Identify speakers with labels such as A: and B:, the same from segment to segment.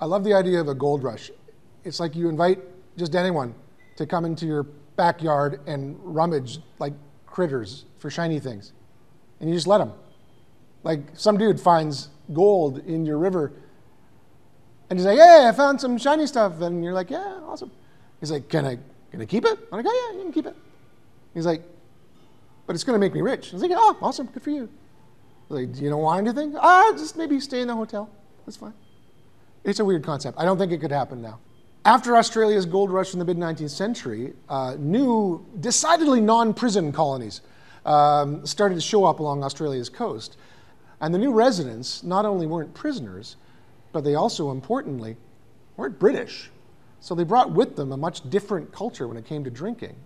A: I love the idea of a gold rush. It's like you invite just anyone to come into your backyard and rummage like critters for shiny things. And you just let them. Like some dude finds gold in your river and he's like, hey, I found some shiny stuff. And you're like, yeah, awesome. He's like, can I, can I keep it? I'm like, oh, yeah, you can keep it. He's like, but it's going to make me rich. I was like, oh, awesome, good for you. He's Like, do you don't want anything? Ah, just maybe stay in the hotel. That's fine. It's a weird concept. I don't think it could happen now. After Australia's gold rush in the mid 19th century, uh, new, decidedly non prison colonies um, started to show up along Australia's coast. And the new residents not only weren't prisoners, but they also, importantly, weren't British. So they brought with them a much different culture when it came to drinking.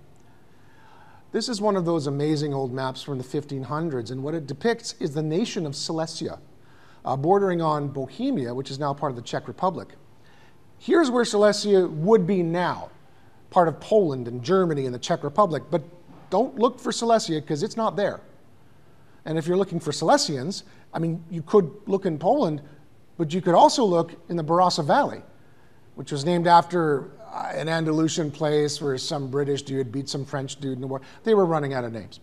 A: This is one of those amazing old maps from the 1500s, and what it depicts is the nation of Silesia, uh, bordering on Bohemia, which is now part of the Czech Republic. Here's where Silesia would be now, part of Poland and Germany and the Czech Republic, but don't look for Silesia because it's not there. And if you're looking for Silesians, I mean, you could look in Poland, but you could also look in the Barossa Valley, which was named after uh, an Andalusian place where some British dude beat some French dude in the war. They were running out of names.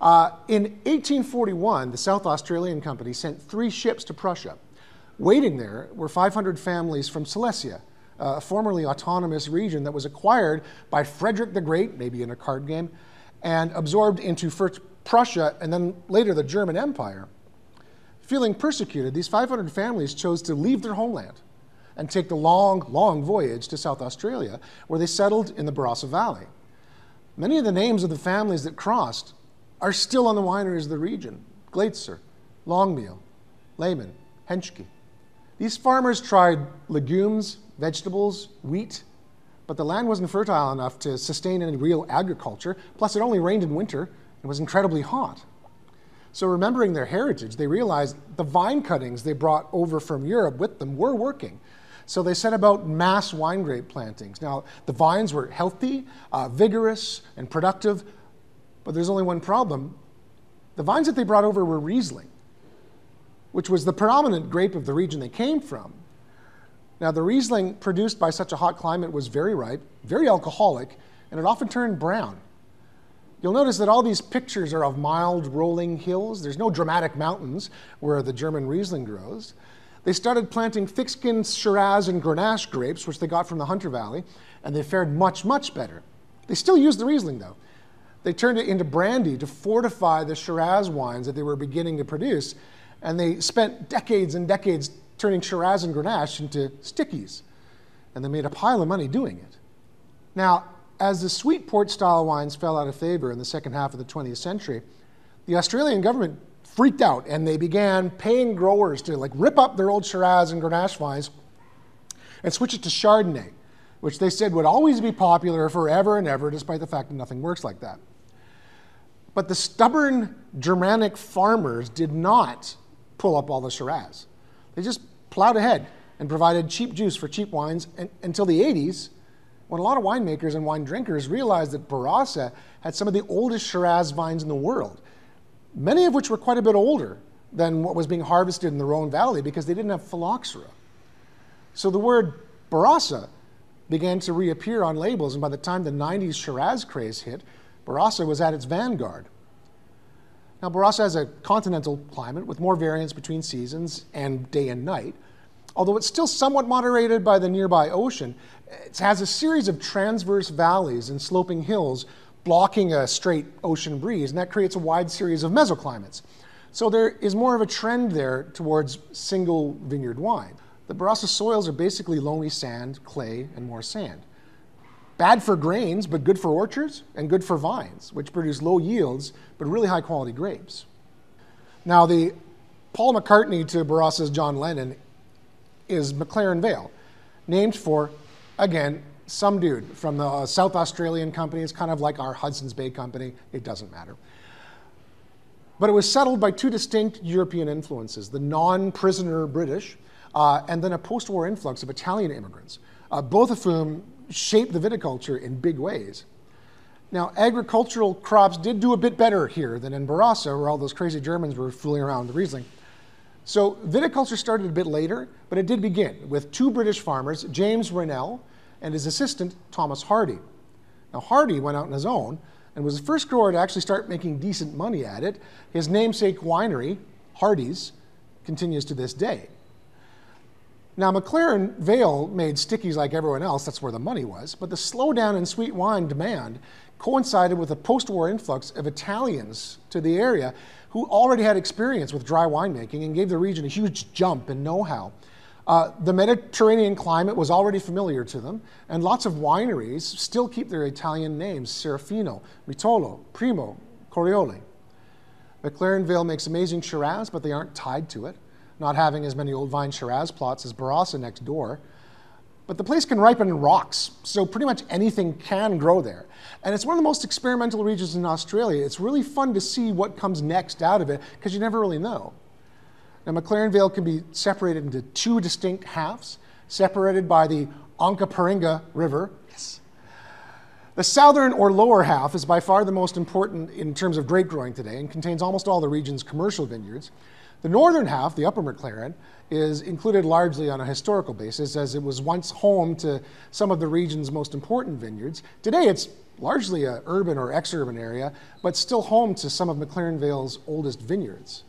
A: Uh, in 1841, the South Australian Company sent three ships to Prussia. Waiting there were 500 families from Silesia, a formerly autonomous region that was acquired by Frederick the Great, maybe in a card game, and absorbed into first Prussia and then later the German Empire. Feeling persecuted, these 500 families chose to leave their homeland and take the long, long voyage to South Australia, where they settled in the Barossa Valley. Many of the names of the families that crossed are still on the wineries of the region Glaetzer, Langmeil, Lehmann, Henschke. These farmers tried legumes, vegetables, wheat, but the land wasn't fertile enough to sustain any real agriculture. Plus, it only rained in winter and was incredibly hot. So, remembering their heritage, they realized the vine cuttings they brought over from Europe with them were working. So, they set about mass wine grape plantings. Now, the vines were healthy, uh, vigorous, and productive, but there's only one problem. The vines that they brought over were Riesling, which was the predominant grape of the region they came from. Now, the Riesling produced by such a hot climate was very ripe, very alcoholic, and it often turned brown. You'll notice that all these pictures are of mild rolling hills. There's no dramatic mountains where the German Riesling grows. They started planting thick skinned Shiraz and Grenache grapes, which they got from the Hunter Valley, and they fared much, much better. They still use the Riesling, though. They turned it into brandy to fortify the Shiraz wines that they were beginning to produce, and they spent decades and decades turning Shiraz and Grenache into stickies, and they made a pile of money doing it. Now, as the sweet port style wines fell out of favor in the second half of the 20th century, the Australian government freaked out and they began paying growers to like rip up their old Shiraz and Grenache vines and switch it to Chardonnay, which they said would always be popular forever and ever, despite the fact that nothing works like that. But the stubborn Germanic farmers did not pull up all the Shiraz. They just plowed ahead and provided cheap juice for cheap wines and, until the 80s when a lot of winemakers and wine drinkers realized that Barossa had some of the oldest Shiraz vines in the world, many of which were quite a bit older than what was being harvested in the Rhone Valley because they didn't have phylloxera. So the word Barossa began to reappear on labels, and by the time the 90s Shiraz craze hit, Barossa was at its vanguard. Now, Barossa has a continental climate with more variance between seasons and day and night. Although it's still somewhat moderated by the nearby ocean, it has a series of transverse valleys and sloping hills blocking a straight ocean breeze, and that creates a wide series of mesoclimates. So there is more of a trend there towards single vineyard wine. The Barossa soils are basically loamy sand, clay, and more sand. Bad for grains, but good for orchards and good for vines, which produce low yields but really high quality grapes. Now, the Paul McCartney to Barossa's John Lennon is McLaren Vale, named for again, some dude from the uh, South Australian company. It's kind of like our Hudson's Bay company. It doesn't matter. But it was settled by two distinct European influences the non prisoner British uh, and then a post war influx of Italian immigrants, uh, both of whom shaped the viticulture in big ways. Now, agricultural crops did do a bit better here than in Barossa, where all those crazy Germans were fooling around with Riesling. So viticulture started a bit later, but it did begin with two British farmers, James Reynell and his assistant, Thomas Hardy. Now, Hardy went out on his own and was the first grower to actually start making decent money at it. His namesake winery, Hardy's, continues to this day. Now, McLaren Vale made stickies like everyone else, that's where the money was, but the slowdown in sweet wine demand coincided with a post war influx of Italians to the area who already had experience with dry winemaking and gave the region a huge jump in know how. Uh, the Mediterranean climate was already familiar to them, and lots of wineries still keep their Italian names Serafino, Mitolo, Primo, Coriole. McLaren Vale makes amazing Shiraz, but they aren't tied to it, not having as many old vine Shiraz plots as Barossa next door. But the place can ripen in rocks, so pretty much anything can grow there. And it's one of the most experimental regions in Australia. It's really fun to see what comes next out of it, because you never really know. Now, McLaren Vale can be separated into two distinct halves, separated by the Onkaparinga River. Yes. The southern or lower half is by far the most important in terms of grape growing today and contains almost all the region's commercial vineyards. The northern half, the upper McLaren, is included largely on a historical basis as it was once home to some of the region's most important vineyards. Today it's largely an urban or ex-urban area, but still home to some of McLaren Vale's oldest vineyards.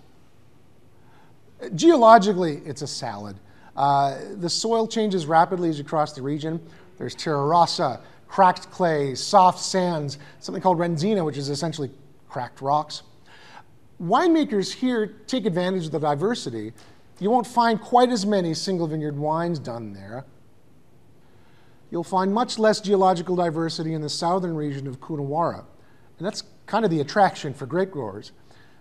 A: Geologically, it's a salad. Uh, the soil changes rapidly as you cross the region. There's terra rossa, cracked clay, soft sands, something called rendzina, which is essentially cracked rocks. Winemakers here take advantage of the diversity. You won't find quite as many single vineyard wines done there. You'll find much less geological diversity in the southern region of Coonawarra, and that's kind of the attraction for grape growers.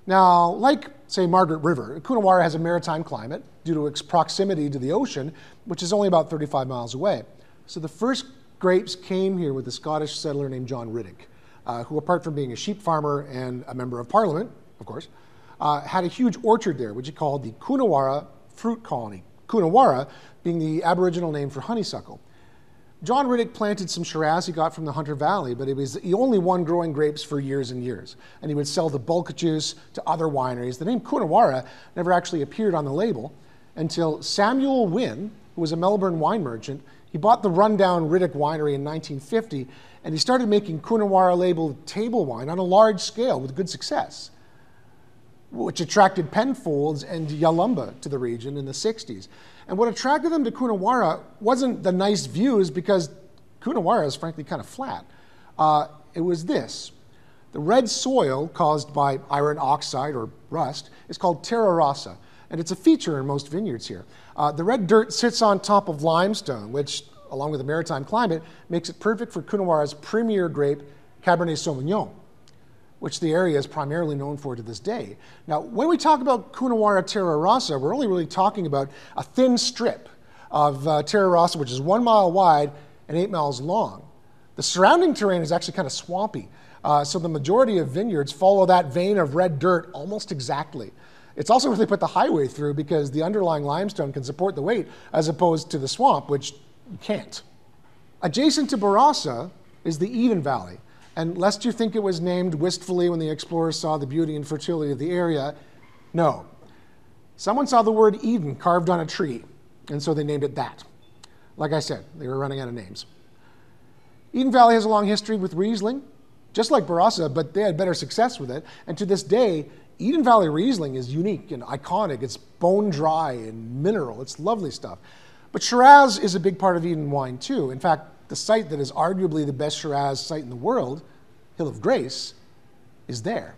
A: Now, like, say, Margaret River, Coonawarra has a maritime climate due to its proximity to the ocean, which is only about 35 miles away. So the first grapes came here with a Scottish settler named John Riddoch, uh, who, apart from being a sheep farmer and a member of parliament, of course, uh, had a huge orchard there, which he called the Coonawarra Fruit Colony. Coonawarra being the Aboriginal name for honeysuckle. John Riddoch planted some Shiraz he got from the Hunter Valley, but it was the only one growing grapes for years and years. And he would sell the bulk juice to other wineries. The name Coonawarra never actually appeared on the label until Samuel Wynne, who was a Melbourne wine merchant, he bought the rundown Riddoch winery in 1950, and he started making Coonawarra labeled table wine on a large scale with good success, which attracted Penfolds and Yalumba to the region in the 60s. And what attracted them to Coonawarra wasn't the nice views because Coonawarra is frankly kind of flat. Uh, it was this. The red soil caused by iron oxide or rust is called terra rossa, and it's a feature in most vineyards here. Uh, the red dirt sits on top of limestone, which, along with the maritime climate, makes it perfect for Coonawarra's premier grape, Cabernet Sauvignon which the area is primarily known for to this day. Now, when we talk about Coonawarra Terra Rossa, we're only really talking about a thin strip of uh, Terra Rossa, which is one mile wide and eight miles long. The surrounding terrain is actually kind of swampy, uh, so the majority of vineyards follow that vein of red dirt almost exactly. It's also where they put the highway through because the underlying limestone can support the weight as opposed to the swamp, which can't. Adjacent to Barossa is the Eden Valley. And lest you think it was named wistfully when the explorers saw the beauty and fertility of the area, no. Someone saw the word Eden carved on a tree, and so they named it that. Like I said, they were running out of names. Eden Valley has a long history with Riesling, just like Barossa, but they had better success with it. And to this day, Eden Valley Riesling is unique and iconic. It's bone dry and mineral. It's lovely stuff. But Shiraz is a big part of Eden wine, too. In fact, the site that is arguably the best Shiraz site in the world, Hill of Grace, is there.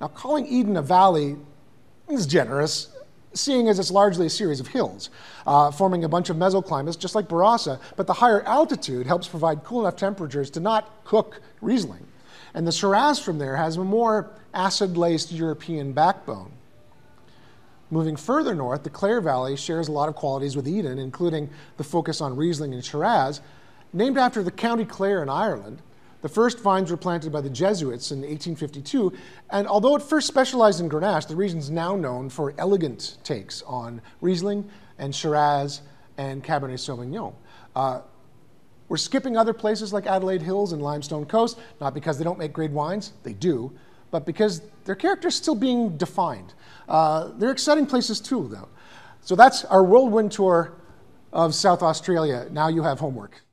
A: Now, calling Eden a valley is generous, seeing as it's largely a series of hills, uh, forming a bunch of mesoclimates, just like Barossa, but the higher altitude helps provide cool enough temperatures to not cook Riesling. And the Shiraz from there has a more acid laced European backbone. Moving further north, the Clare Valley shares a lot of qualities with Eden, including the focus on Riesling and Shiraz, Named after the County Clare in Ireland, the first vines were planted by the Jesuits in 1852, and although it first specialized in Grenache, the region is now known for elegant takes on Riesling and Shiraz and Cabernet Sauvignon. Uh, we're skipping other places like Adelaide Hills and Limestone Coast, not because they don't make great wines, they do, but because their character is still being defined. Uh, they're exciting places too, though. So that's our whirlwind tour of South Australia. Now you have homework.